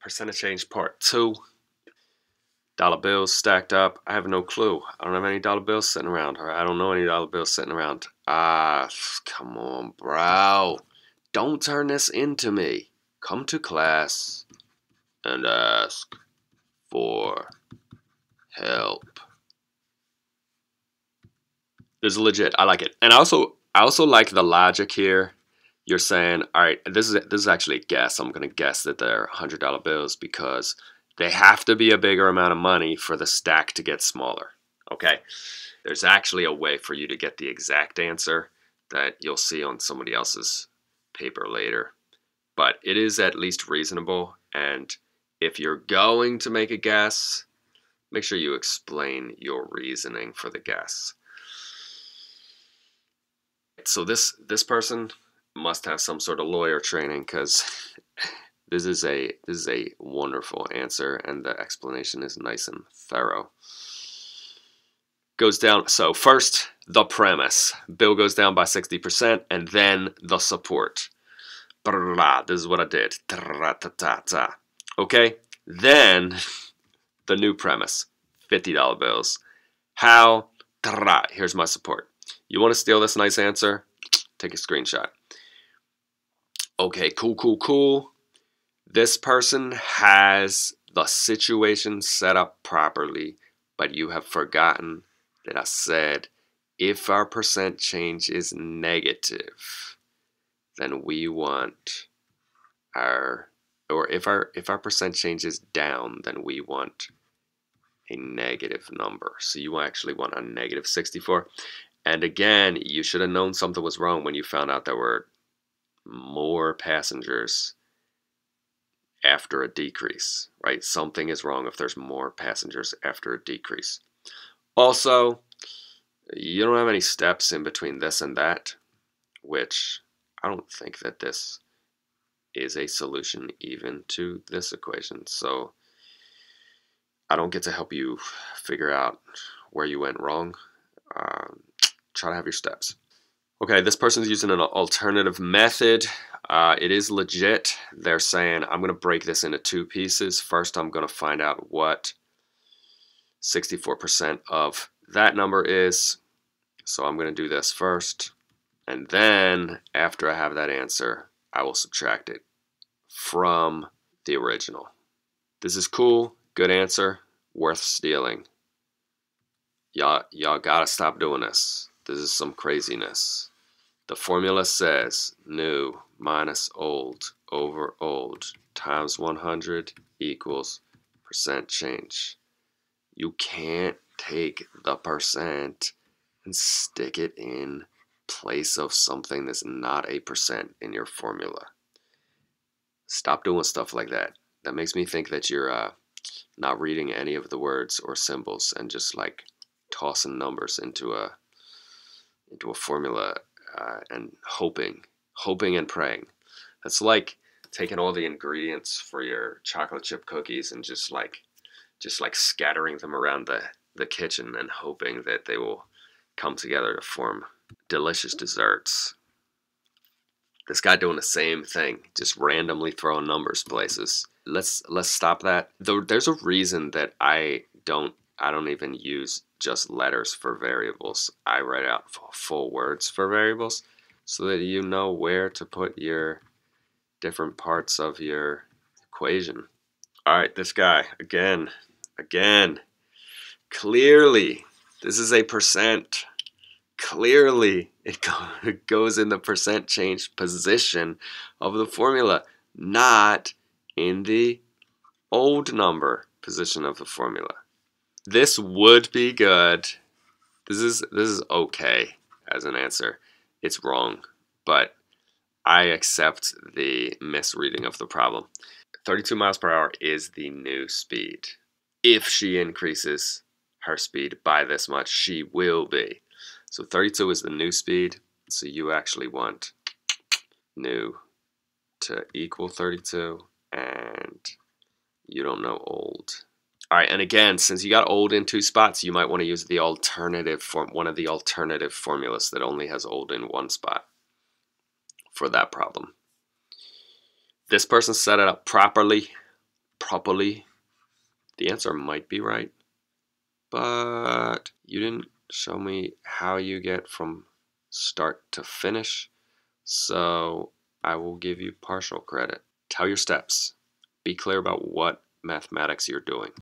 Percentage change part two. Dollar bills stacked up. I have no clue. I don't have any dollar bills sitting around, or I don't know any dollar bills sitting around. Ah, come on, bro. Don't turn this into me. Come to class and ask for help. This is legit. I like it. And I also I also like the logic here. You're saying, all right, this is this is actually a guess. I'm gonna guess that they're hundred dollar bills because they have to be a bigger amount of money for the stack to get smaller. Okay. There's actually a way for you to get the exact answer that you'll see on somebody else's paper later. But it is at least reasonable. And if you're going to make a guess, make sure you explain your reasoning for the guess. So this this person must have some sort of lawyer training because this is a this is a wonderful answer and the explanation is nice and thorough. Goes down so first the premise. Bill goes down by 60% and then the support. This is what I did. Okay? Then the new premise. $50 bills. How? Here's my support. You want to steal this nice answer? Take a screenshot. Okay, cool, cool, cool. This person has the situation set up properly, but you have forgotten that I said if our percent change is negative, then we want our or if our if our percent change is down, then we want a negative number. So you actually want a negative 64. And again, you should have known something was wrong when you found out there were more passengers after a decrease, right? Something is wrong if there's more passengers after a decrease. Also, you don't have any steps in between this and that, which I don't think that this is a solution even to this equation. So I don't get to help you figure out where you went wrong. Um, try to have your steps. Okay, this person's using an alternative method. Uh, it is legit. They're saying, I'm going to break this into two pieces. First, I'm going to find out what 64% of that number is. So I'm going to do this first. And then, after I have that answer, I will subtract it from the original. This is cool. Good answer. Worth stealing. Y'all, y'all gotta stop doing this. This is some craziness. The formula says new minus old over old times 100 equals percent change. You can't take the percent and stick it in place of something that's not a percent in your formula. Stop doing stuff like that. That makes me think that you're uh, not reading any of the words or symbols and just like tossing numbers into a into a formula uh, and hoping, hoping and praying. That's like taking all the ingredients for your chocolate chip cookies and just like just like scattering them around the, the kitchen and hoping that they will come together to form delicious desserts. This guy doing the same thing, just randomly throwing numbers places. Let's let's stop that. There's a reason that I don't I don't even use just letters for variables. I write out full words for variables so that you know where to put your different parts of your equation. All right, this guy, again, again, clearly, this is a percent. Clearly, it, go, it goes in the percent change position of the formula, not in the old number position of the formula. This would be good. This is this is okay as an answer. It's wrong, but I accept the misreading of the problem. 32 miles per hour is the new speed. If she increases her speed by this much, she will be. So 32 is the new speed. So you actually want new to equal 32 and you don't know old. All right, and again, since you got old in two spots, you might want to use the alternative form, one of the alternative formulas that only has old in one spot for that problem. This person set it up properly, properly. The answer might be right, but you didn't show me how you get from start to finish, so I will give you partial credit. Tell your steps. Be clear about what mathematics you're doing.